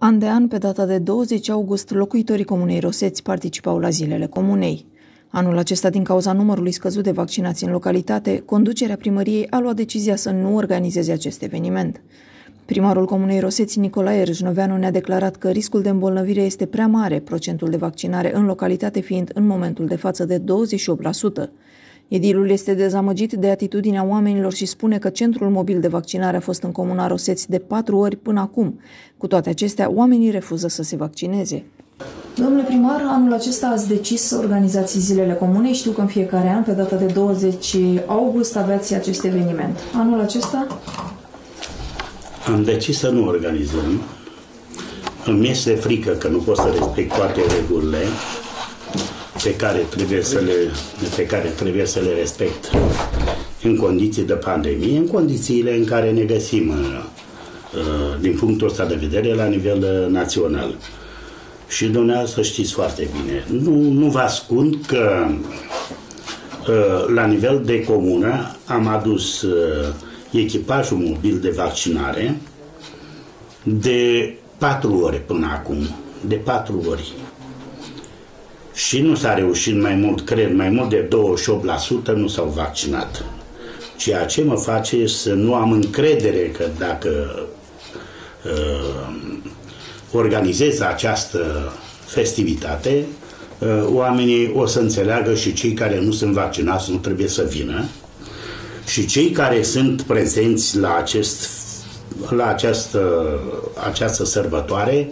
An de an, pe data de 20 august, locuitorii Comunei Roseți participau la zilele Comunei. Anul acesta, din cauza numărului scăzut de vaccinați în localitate, conducerea primăriei a luat decizia să nu organizeze acest eveniment. Primarul Comunei Roseți, Nicolae Râșnoveanu, ne-a declarat că riscul de îmbolnăvire este prea mare, procentul de vaccinare în localitate fiind în momentul de față de 28%. Edilul este dezamăgit de atitudinea oamenilor și spune că centrul mobil de vaccinare a fost în comuna Roseți de patru ori până acum. Cu toate acestea, oamenii refuză să se vaccineze. Domnule primar, anul acesta ați decis să organizați zilele comune. Știu că în fiecare an, pe data de 20 august, aveți acest eveniment. Anul acesta? Am decis să nu organizăm. Îmi este frică că nu pot să respect toate regulile pe care trebuie să le, pe care trebuie să le respect în condiții de pandemie, în condițiile în care ne găsim uh, din punctul ăsta de vedere la nivel uh, național. Și dumneavoastră știți foarte bine. Nu, nu vă ascund că uh, la nivel de comună am adus echipajul mobil de vaccinare de patru ore până acum. De patru ori și nu s-a reușit mai mult, cred, mai mult de 28% nu s-au vaccinat. Ceea ce mă face să nu am încredere că dacă uh, organizez această festivitate, uh, oamenii o să înțeleagă și cei care nu sunt vaccinați nu trebuie să vină și cei care sunt prezenți la, acest, la această, această sărbătoare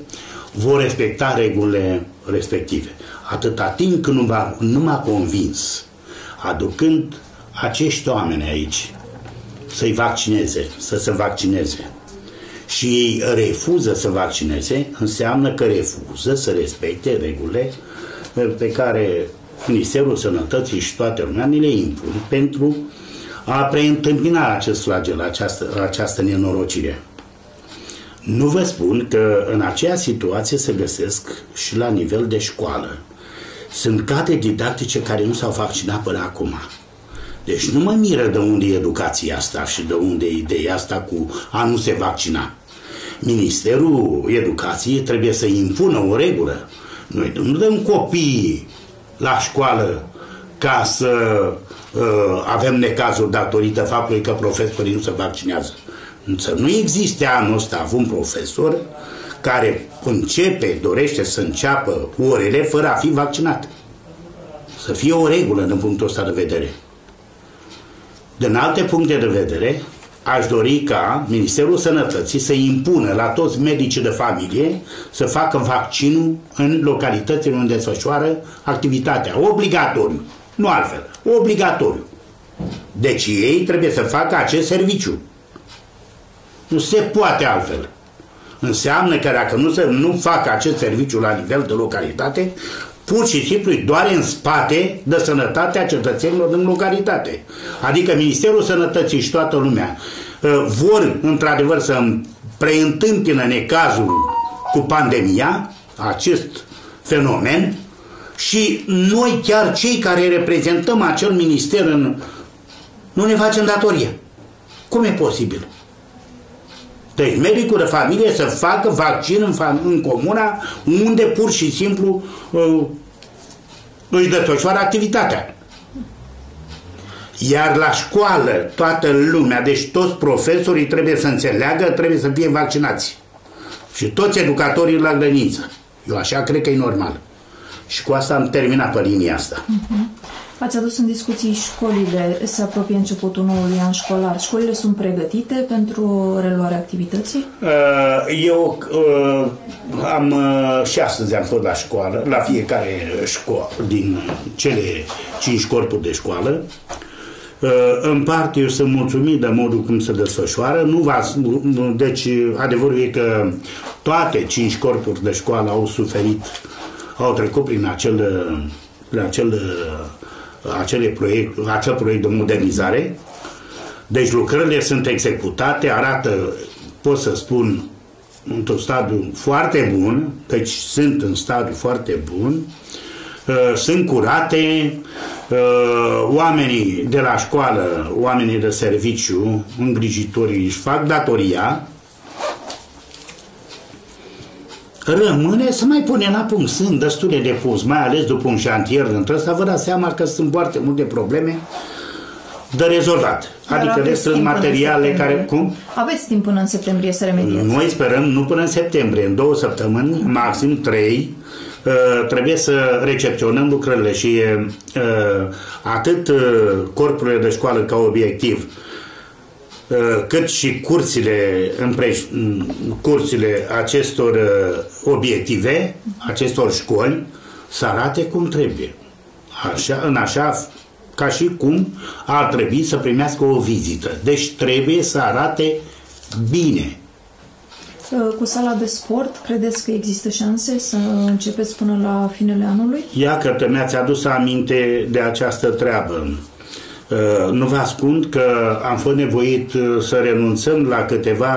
vor respecta regulile respective atâta timp când nu, m-a, nu m-a convins, aducând acești oameni aici să-i vaccineze, să se vaccineze și ei refuză să vaccineze, înseamnă că refuză să respecte regulile pe care Ministerul Sănătății și toate lumea ni le impun pentru a preîntâmpina acest flagel, această, această nenorocire. Nu vă spun că în aceea situație se găsesc și la nivel de școală. Sunt cadre didactice care nu s-au vaccinat până acum. Deci nu mă miră de unde e educația asta și de unde e ideea asta cu a nu se vaccina. Ministerul Educației trebuie să impună o regulă. Noi nu dăm copiii la școală ca să uh, avem necazuri datorită faptului că profesorii nu se vaccinează. Să nu existe anul ăsta avut un profesor care începe, dorește să înceapă orele fără a fi vaccinat. Să fie o regulă din punctul ăsta de vedere. Din alte puncte de vedere, aș dori ca Ministerul Sănătății să impună la toți medicii de familie să facă vaccinul în localitățile unde desfășoară activitatea. Obligatoriu. Nu altfel. Obligatoriu. Deci ei trebuie să facă acest serviciu. Nu se poate altfel. Înseamnă că dacă nu, se, nu fac acest serviciu la nivel de localitate, pur și simplu îi doare în spate de sănătatea cetățenilor din localitate. Adică Ministerul Sănătății și toată lumea uh, vor într-adevăr să preîntâmpină necazul cu pandemia, acest fenomen, și noi chiar cei care reprezentăm acel minister în, nu ne facem datorie. Cum e posibil? Deci medicul de familie să facă vaccin în, fam- în comuna unde pur și simplu uh, își desfășoară activitatea. Iar la școală toată lumea, deci toți profesorii trebuie să înțeleagă, trebuie să fie vaccinați. Și toți educatorii la grăniță. Eu așa cred că e normal. Și cu asta am terminat pe linia asta. Uh-huh. Ați adus în discuții școlile, se apropie începutul noului an școlar. Școlile sunt pregătite pentru reluarea activității? Uh, eu uh, am uh, și astăzi am fost la școală, la fiecare școală, din cele cinci corpuri de școală. În parte eu sunt mulțumit de modul cum se desfășoară. Nu va, deci adevărul e că toate cinci corpuri de școală au suferit, au trecut prin acel, prin acel acele proiect, acel proiect de modernizare. Deci lucrările sunt executate, arată, pot să spun, într-un stadiu foarte bun, deci sunt în stadiu foarte bun, uh, sunt curate, uh, oamenii de la școală, oamenii de serviciu, îngrijitorii își fac datoria, rămâne să mai punem la punct. Sunt destule de pus, mai ales după un șantier între ăsta, vă dați seama că sunt foarte multe probleme de rezolvat. Dar adică aveți sunt timp până în materiale care... septembrie? Cum? Aveți timp până în septembrie să remediați. Noi sperăm, nu până în septembrie, în două săptămâni, maxim trei, uh, trebuie să recepționăm lucrările și uh, atât uh, corpurile de școală ca obiectiv, uh, cât și curțile, împreș, curțile acestor uh, obiective, acestor școli, să arate cum trebuie. Așa, în așa ca și cum ar trebui să primească o vizită. Deci trebuie să arate bine. Uh, Cu sala de sport, credeți că există șanse să începeți până la finele anului? Ia că mi-ați adus aminte de această treabă. Uh, Nu vă ascund că am fost nevoit uh, să renunțăm la câteva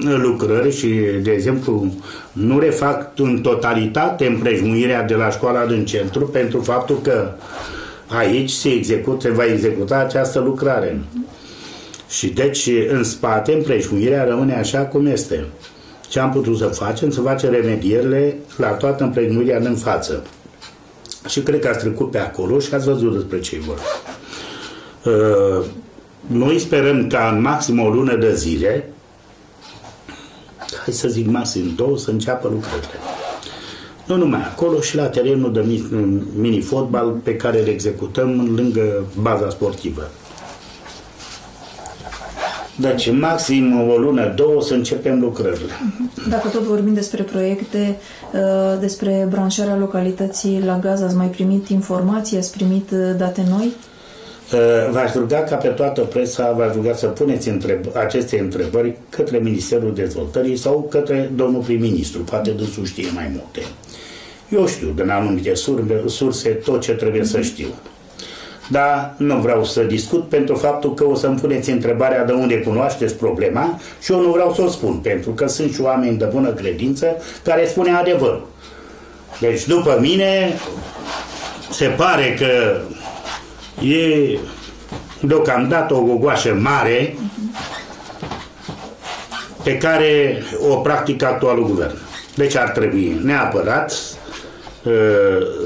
lucrări și, de exemplu, nu refac în totalitate împrejmuirea de la școala din centru pentru faptul că aici se, execut, se va executa această lucrare. Și deci, în spate, împrejmuirea rămâne așa cum este. Ce am putut să facem? Să facem remedierile la toată împrejmuirea din față. Și cred că ați trecut pe acolo și ați văzut despre ce vor. Uh, Noi sperăm ca în maxim o lună de zile, hai să zic maxim două, să înceapă lucrările. Nu numai acolo, și la terenul de mi- mini-fotbal pe care îl executăm lângă baza sportivă. Deci, maxim o lună, două, să începem lucrările. Dacă tot vorbim despre proiecte, uh, despre branșarea localității la gaz, ați mai primit informații, ați primit uh, date noi? Uh, V-aș ruga ca pe toată presa, v-aș ruga să puneți întreb- aceste întrebări către Ministerul Dezvoltării sau către domnul prim-ministru. Poate dânsul știe mai multe. Eu știu din anumite sur- surse tot ce trebuie să știu. Dar nu vreau să discut pentru faptul că o să-mi puneți întrebarea de unde cunoașteți problema și eu nu vreau să o spun, pentru că sunt și oameni de bună credință care spune adevărul. Deci, după mine, se pare că e deocamdată o gogoașă mare pe care o practică actualul guvern. Deci ar trebui neapărat uh,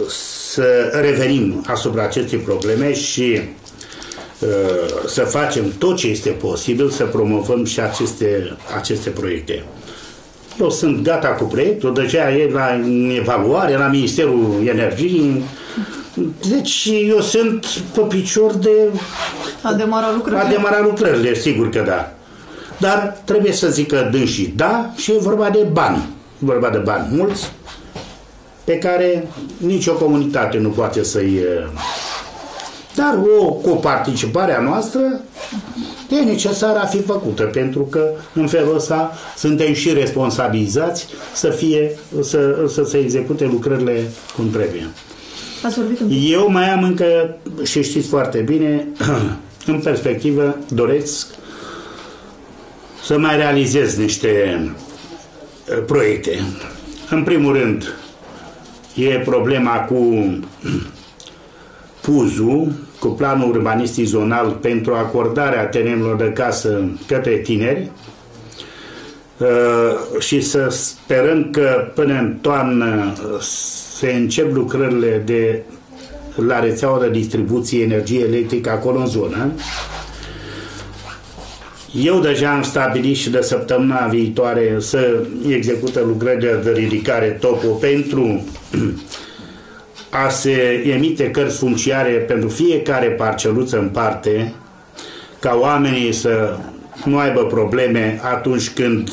să revenim asupra acestei probleme și uh, să facem tot ce este posibil să promovăm și aceste, aceste proiecte. Eu sunt gata cu proiectul, deja e la evaluare la Ministerul Energiei. Deci eu sunt pe picior de A demarat a lucrările? demarat lucrările, sigur că da. Dar trebuie să zică dânsii da și e vorba de bani. E vorba de bani mulți pe care nicio comunitate nu poate să-i... eh, Dar o coparticipare a noastră e necesară a fi făcută, pentru că în felul ăsta suntem și responsabilizați să fie, să, să se execute lucrările cum trebuie. Ați vorbit un pic. Eu mai am încă, și știți foarte bine, în perspectivă doresc să mai realizez niște uh, proiecte. În primul rând, e problema cu PUZU, cu planul urbanistic zonal pentru acordarea terenurilor de casă către tineri, Uh, și să sperăm că până în toamnă uh, se încep lucrările de la rețeaua de distribuție energie electrică acolo în zonă. Eu deja am stabilit și de săptămâna viitoare să execută lucrările de ridicare topo pentru a se emite cărți funciare pentru fiecare parceluță în parte, ca oamenii să nu aibă probleme atunci când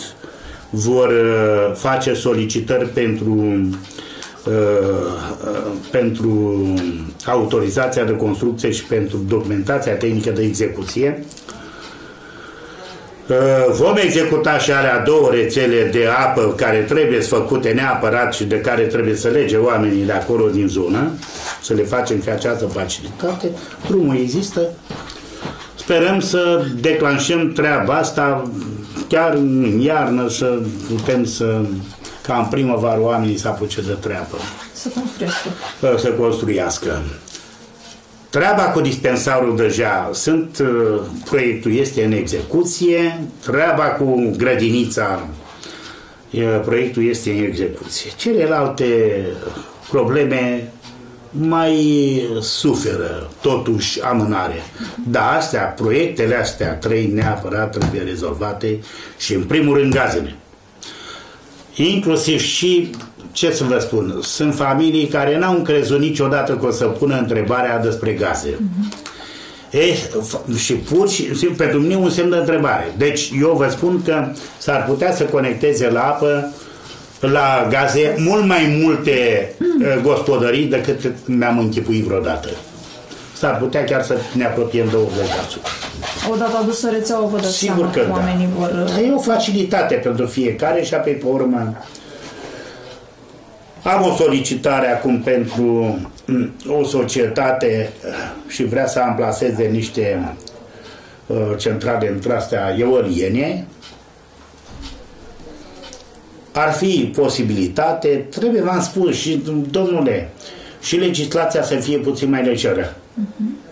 vor uh, face solicitări pentru uh, uh, pentru autorizația de construcție și pentru documentația tehnică de execuție. Uh, Vom executa și alea două rețele de apă care trebuie făcute neapărat și de care trebuie să lege oamenii de acolo din zonă, să le facem și această facilitate. Drumul există. Sperăm să declanșăm treaba asta chiar în iarnă să putem să ca în primăvară oamenii să apuce de treabă Să construiască. să construiască. Treaba cu dispensarul deja sunt, uh, proiectul este în execuție, treaba cu grădinița proiectul este în execuție. Celelalte probleme mai suferă totuși amânare. Dar astea, proiectele astea, trei neapărat trebuie rezolvate și în primul rând gazele. Inclusiv și, ce să vă spun, sunt familii care n-au crezut niciodată că o să pună întrebarea despre gaze. Mm-hmm. E, și pur și simplu, pentru mine un semn de întrebare. Deci eu vă spun că s-ar putea să conecteze la apă la gaze mult mai multe mm. gospodării decât mi-am închipuit vreodată. S-ar putea chiar să ne apropiem de 80%. Odată adusă rețeaua, vă dați Sigur seama că da. oamenii da. vor... E o facilitate pentru fiecare și apoi pe urmă am o solicitare acum pentru mm, o societate și vrea să amplaseze niște uh, centrale între astea eoliene ar fi posibilitate, trebuie, v-am spus și, domnule, și legislația să fie puțin mai legeră. Uh-huh.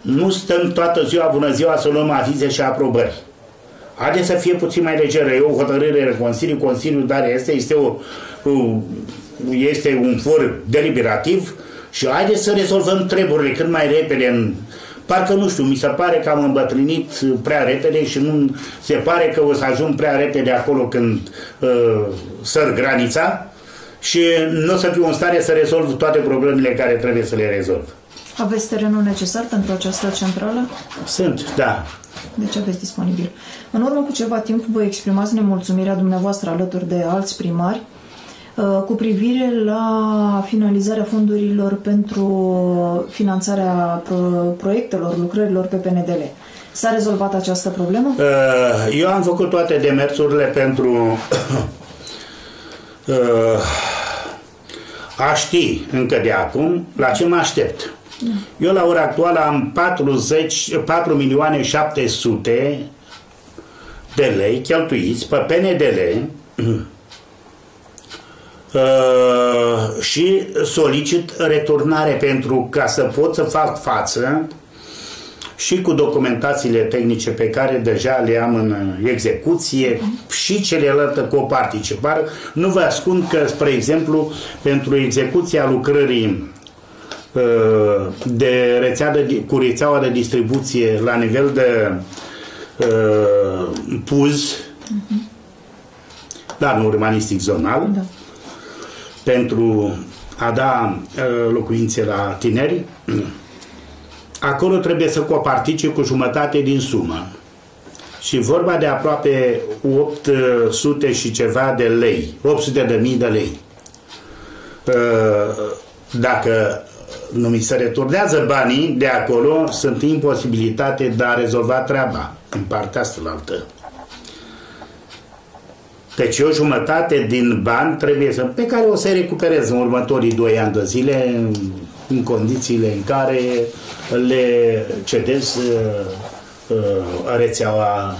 Nu stăm toată ziua, bună ziua, să luăm avize și aprobări. Haideți să fie puțin mai legeră. E o hotărâre de Consiliu, Consiliul, dar este, este, o, o, este un for deliberativ și haideți să rezolvăm treburile cât mai repede în Parcă nu știu, mi se pare că am îmbătrânit prea repede și nu se pare că o să ajung prea repede acolo când uh, săr granița și nu o să fiu în stare să rezolv toate problemele care trebuie să le rezolv. Aveți terenul necesar pentru această centrală? Sunt, da. Deci aveți disponibil. În urmă cu ceva timp vă exprimați nemulțumirea dumneavoastră alături de alți primari Uh, cu privire la finalizarea fondurilor pentru finanțarea proiectelor, lucrărilor pe PNDL. S-a rezolvat această problemă? Uh, eu am făcut toate demersurile pentru uh, a ști încă de acum la ce mă aștept. Eu la ora actuală am 40, 4 milioane 700 de lei cheltuiți pe PNDL Uh, și solicit returnare pentru ca să pot să fac față și cu documentațiile tehnice pe care deja le am în execuție și celelalte coparticipare. Nu vă ascund că, spre exemplu, pentru execuția lucrării uh, de rețea de, cu rețeaua de distribuție la nivel de uh, PUZ, uh-huh. dar nu urbanistic zonal, da pentru a da uh, locuințe la tineri, acolo trebuie să copartice cu jumătate din sumă. Și vorba de aproape 800 și ceva de lei, 800 de mii de lei. Uh, dacă nu mi se returnează banii de acolo, sunt imposibilitate de a rezolva treaba în partea asta altă. Deci o jumătate din bani trebuie să, pe care o să recuperez în următorii doi ani de zile în, în condițiile în care le cedez uh, uh, rețeaua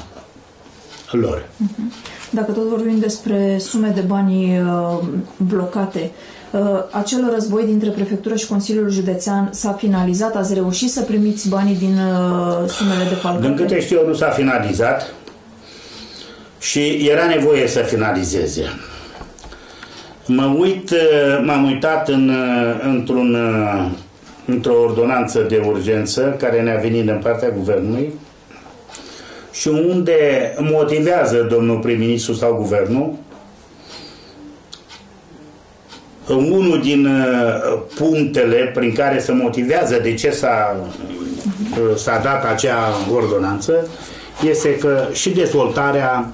lor. Mhm. Dacă tot vorbim despre sume de bani uh, blocate, uh, acel război dintre prefectură și Consiliul Județean s-a finalizat? Ați reușit să primiți banii din uh, sumele de falcate? Din câte știu eu, nu s-a finalizat și era nevoie să finalizeze. Mă uit, m-am uitat în, într-un, într-o ordonanță de urgență care ne-a venit din partea guvernului și unde motivează domnul prim-ministru sau guvernul unul din uh, punctele prin care se motivează de ce s-a, uh, s-a dat acea ordonanță este că și dezvoltarea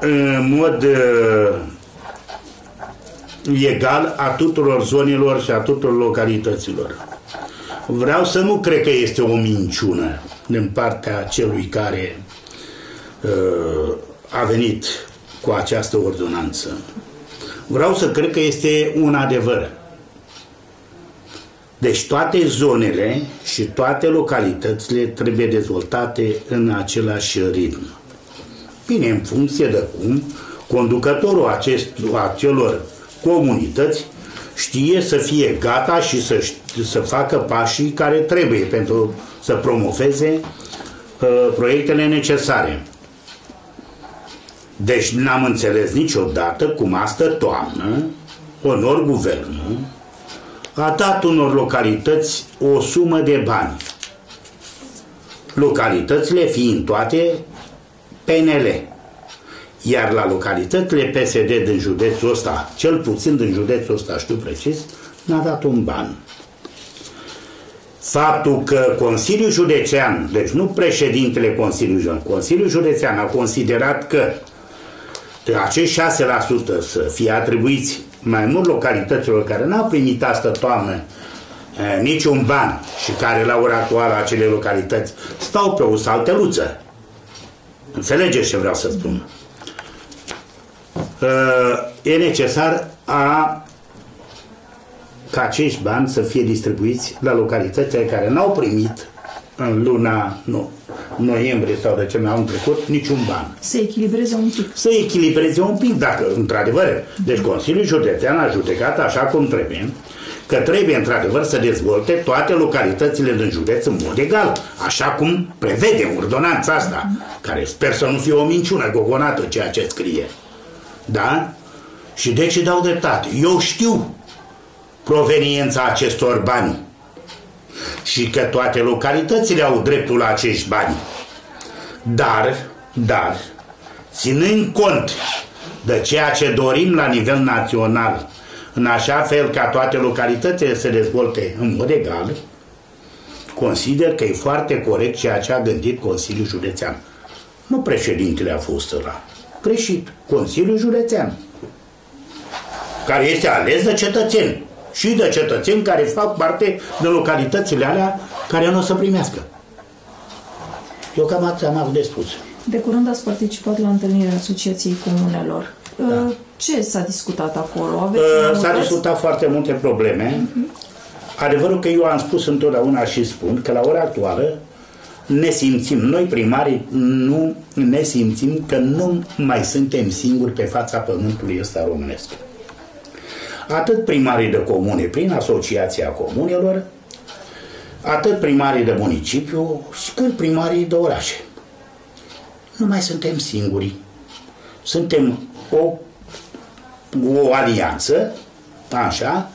în mod egal a tuturor zonelor și a tuturor localităților. Vreau să nu cred că este o minciună din partea celui care a venit cu această ordonanță. Vreau să cred că este un adevăr. Deci toate zonele și toate localitățile trebuie dezvoltate în același ritm. Bine, în funcție de cum conducătorul acest, acelor comunități știe să fie gata și să, să facă pașii care trebuie pentru să promoveze uh, proiectele necesare. Deci n-am înțeles niciodată cum astă toamnă, onor guvernul, a dat unor localități o sumă de bani. Localitățile fiind toate PNL. Iar la localitățile PSD din județul ăsta, cel puțin din județul ăsta știu precis, n-a dat un ban. Faptul că Consiliul Județean, deci nu președintele Consiliului Județean, Consiliul Județean a considerat că acești 6% să fie atribuiți mai mult localităților care n-au primit asta toamnă niciun ban și care la ora actuală acele localități stau pe o salteluță. Înțelegeți ce vreau să spun? E necesar a ca acești bani să fie distribuiți la localitățile care n-au primit în luna nu, noiembrie sau de ce mai am trecut, niciun ban. Să echilibreze un pic. Să echilibreze un pic, dacă într-adevăr. Deci Consiliul Județean a judecat așa cum trebuie, că trebuie într-adevăr să dezvolte toate localitățile din județ în mod egal, așa cum prevede ordonanța asta, care sper să nu fie o minciună gogonată ceea ce scrie. Da? Și de ce dau dreptate? Eu știu proveniența acestor bani și că toate localitățile au dreptul la acești bani. Dar, dar, ținând cont de ceea ce dorim la nivel național, în așa fel ca toate localitățile să se dezvolte în mod egal, consider că e foarte corect ceea ce a gândit Consiliul Județean. Nu președintele a fost ăla. Greșit. Consiliul Județean. Care este ales de cetățeni și de cetățeni care fac parte de localitățile alea care nu o să primească. Eu cam atât am avut de spus. De curând ați participat la întâlnirea Asociației Comunelor. Da. Uh, ce s-a discutat acolo? Aveți uh, s-a discutat foarte multe probleme. Uh-huh. Adevărul că eu am spus întotdeauna și spun că la ora actuală ne simțim, noi primarii nu ne simțim că nu mai suntem singuri pe fața pământului ăsta românesc atât primarii de comune prin Asociația Comunelor, atât primarii de municipiu, cât primarii de orașe. Nu mai suntem singuri. Suntem o, o alianță, așa,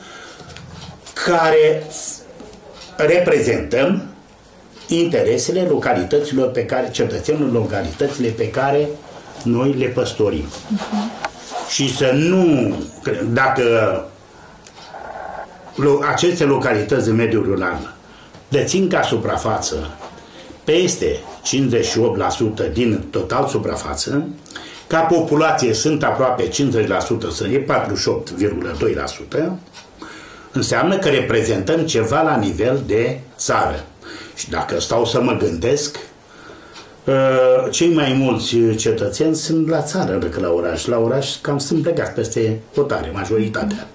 care reprezentăm interesele localităților pe care, cetățenilor localitățile pe care noi le păstorim. Uh-huh și să nu, dacă aceste localități în mediul rural dețin ca suprafață peste 58% din total suprafață, ca populație sunt aproape 50%, să e 48,2%, înseamnă că reprezentăm ceva la nivel de țară. Și dacă stau să mă gândesc, Uh, cei mai mulți cetățeni sunt la țară decât la oraș. La oraș cam sunt plecați peste hotare, majoritatea.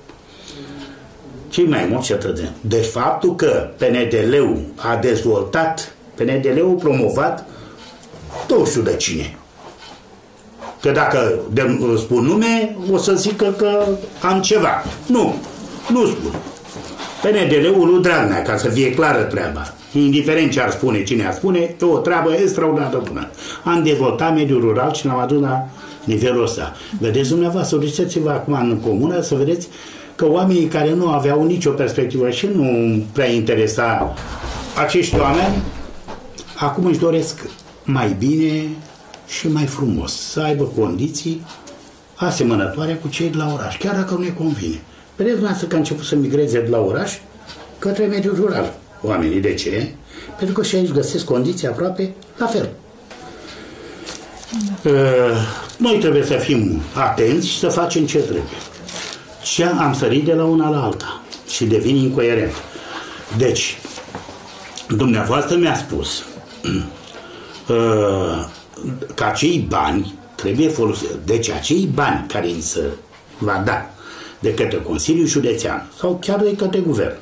Cei mai mulți cetățeni. Deci faptul că PNDL-ul a dezvoltat, PNDL-ul promovat, nu știu de cine. Că dacă de, spun nume, o să zică că am ceva. Nu, nu spun. PNDL-ul lui Dragnea, ca să fie clară treaba indiferent ce ar spune cine ar spune, e o treabă extraordinar de bună. Am dezvoltat mediul rural și l-am adus la nivelul ăsta. Vedeți dumneavoastră, duceți-vă acum în comună să vedeți că oamenii care nu aveau nicio perspectivă și nu prea interesa acești oameni, acum își doresc mai bine și mai frumos, să aibă condiții asemănătoare cu cei de la oraș, chiar dacă nu ne convine. Vedeți dumneavoastră că a început să migreze de la oraș către mediul rural oamenii. De ce? Pentru că și aici găsesc condiții aproape la fel. Da. Noi trebuie să fim atenți și să facem ce trebuie. Și am sărit de la una la alta și devin incoerent. Deci, dumneavoastră mi-a spus uh, că acei bani trebuie folosiți. Deci acei bani care îi se va da de către Consiliul Județean sau chiar de către Guvern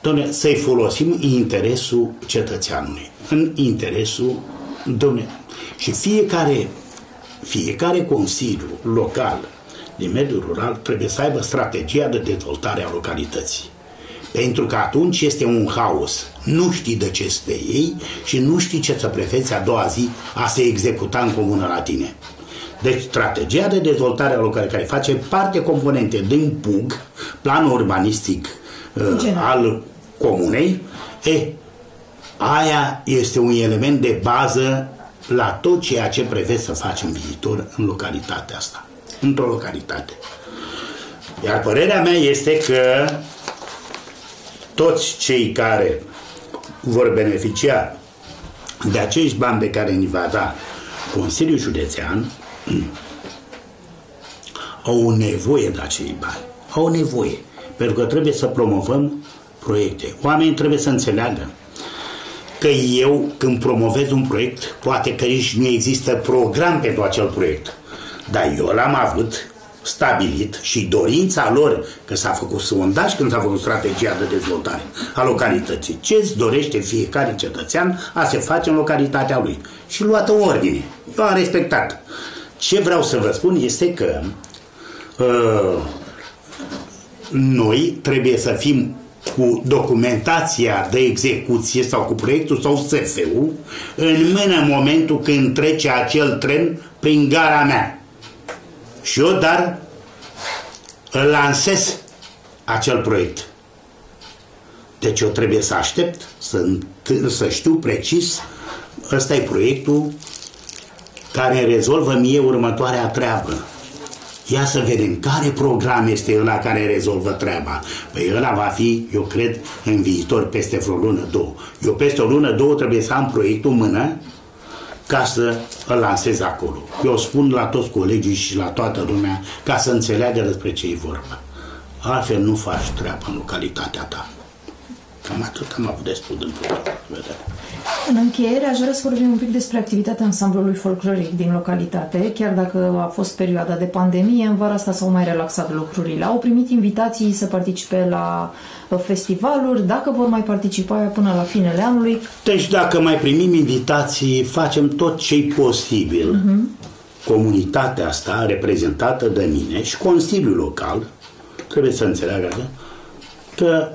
Doamne, să-i folosim în interesul cetățeanului, în interesul, doamne, și fiecare, fiecare consiliu local din mediul rural trebuie să aibă strategia de dezvoltare a localității. Pentru că atunci este un haos. Nu știi de ce este ei și nu știi ce să prefeți a doua zi a se executa în comună la tine. Deci strategia de dezvoltare a locului care face parte componente din PUG, planul urbanistic uh, al comunei, e, aia este un element de bază la tot ceea ce prevezi să faci în viitor în localitatea asta, într-o localitate. Iar părerea mea este că toți cei care vor beneficia de acești bani pe care ni va da Consiliul Județean au nevoie de acei bani. Au nevoie. Pentru că trebuie să promovăm proiecte. Oamenii trebuie să înțeleagă că eu, când promovez un proiect, poate că nici nu există program pentru acel proiect. Dar eu l-am avut stabilit și dorința lor, că s-a făcut sondaj când s-a făcut strategia de dezvoltare a localității. Ce îți dorește fiecare cetățean a se face în localitatea lui. Și luată ordine. Eu am respectat. Ce vreau să vă spun este că uh, noi trebuie să fim cu documentația de execuție sau cu proiectul sau SF-ul în mână în momentul când trece acel tren prin gara mea. Și eu, dar, îl lansez acel proiect. Deci eu trebuie să aștept, să, să știu precis, ăsta e proiectul care rezolvă mie următoarea treabă. Ia să vedem care program este ăla care rezolvă treaba. Păi ăla va fi, eu cred, în viitor, peste vreo lună, două. Eu peste o lună, două trebuie să am proiectul în mână ca să îl lansez acolo. Eu spun la toți colegii și la toată lumea ca să înțeleagă despre ce e vorba. Altfel nu faci treaba în localitatea ta. Cam atât am avut de spus din vedere. În încheiere, aș vrea să vorbim un pic despre activitatea ansamblului folcloric din localitate. Chiar dacă a fost perioada de pandemie, în vara asta s-au mai relaxat lucrurile. Au primit invitații să participe la uh, festivaluri, dacă vor mai participa până la finele anului. Deci dacă mai primim invitații, facem tot ce e posibil. Uh-huh. Comunitatea asta, reprezentată de mine și Consiliul Local, trebuie să înțeleagă că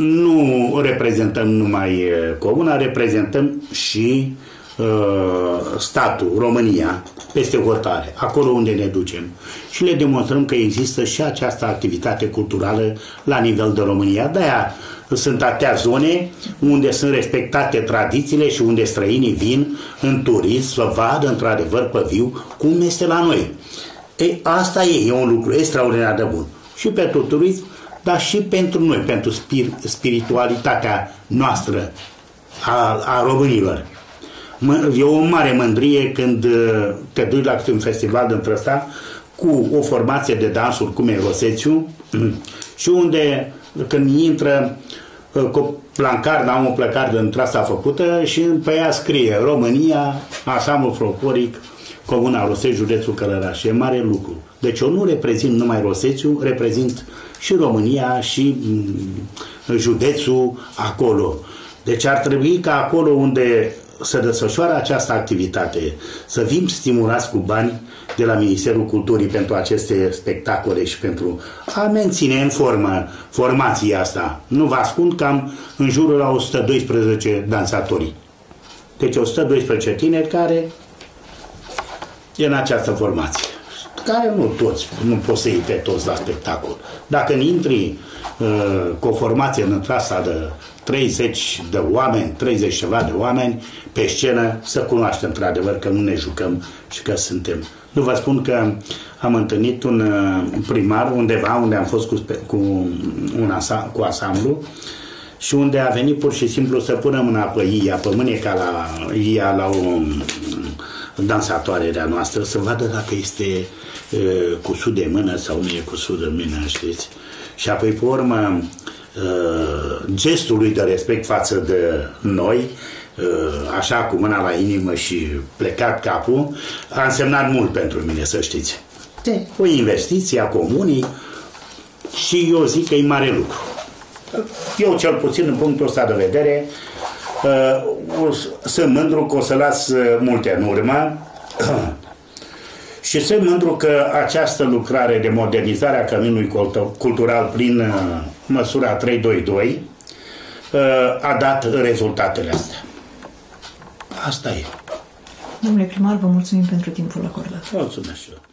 nu reprezentăm numai comuna, reprezentăm și uh, statul, România, peste hotare, acolo unde ne ducem. Și le demonstrăm că există și această activitate culturală la nivel de România. De-aia sunt atâtea zone unde sunt respectate tradițiile și unde străinii vin în turism să vadă într-adevăr pe viu cum este la noi. Ei, asta e, e un lucru extraordinar de bun. Și pentru turism dar și pentru noi, pentru spir, spiritualitatea noastră a, a românilor. E o mare mândrie când uh, te duci la un festival dintre ăsta cu o formație de dansuri cum e Rosețiu și unde când intră uh, cu plancardă, am o placardă între asta făcută și pe ea scrie România, ansamblu folcloric, Comuna Roseț, județul Călăraș. E mare lucru. Deci eu nu reprezint numai Rosețiu, reprezint și România și mm, județul acolo. Deci ar trebui ca acolo unde să desfășoară această activitate, să fim stimulați cu bani de la Ministerul Culturii pentru aceste spectacole și pentru a menține în formă formația asta. Nu vă ascund că am în jurul la 112 dansatori. Deci 112 tineri care e în această formație care nu toți, nu poți să iei pe toți la spectacol. Dacă intri uh, cu o formație în asta de 30 de oameni, 30 ceva de oameni pe scenă, să cunoaștem într-adevăr că nu ne jucăm și că suntem. Nu vă spun că am întâlnit un uh, primar undeva unde am fost cu, cu, un asa, cu asamblu și unde a venit pur și simplu să pună mâna pe ea, pe mâneca la ea la o dansatoarea noastră, să vadă dacă este uh, cu sud de mână sau nu e cu sud de mână, știți? Și apoi, pe urmă, uh, gestul lui de respect față de noi, uh, așa cu mâna la inimă și plecat capul, a însemnat mult pentru mine, să știți. De, o investiție a comunii și eu zic că e mare lucru. Eu, cel puțin, în punctul ăsta de vedere, uh, sunt mândru că o să las uh, multe în urmă și sunt mândru că această lucrare de modernizare a căminului cultural prin uh, măsura 322 uh, a dat rezultatele astea. Asta e. Domnule primar, vă mulțumim pentru timpul acordat. Mulțumesc și eu.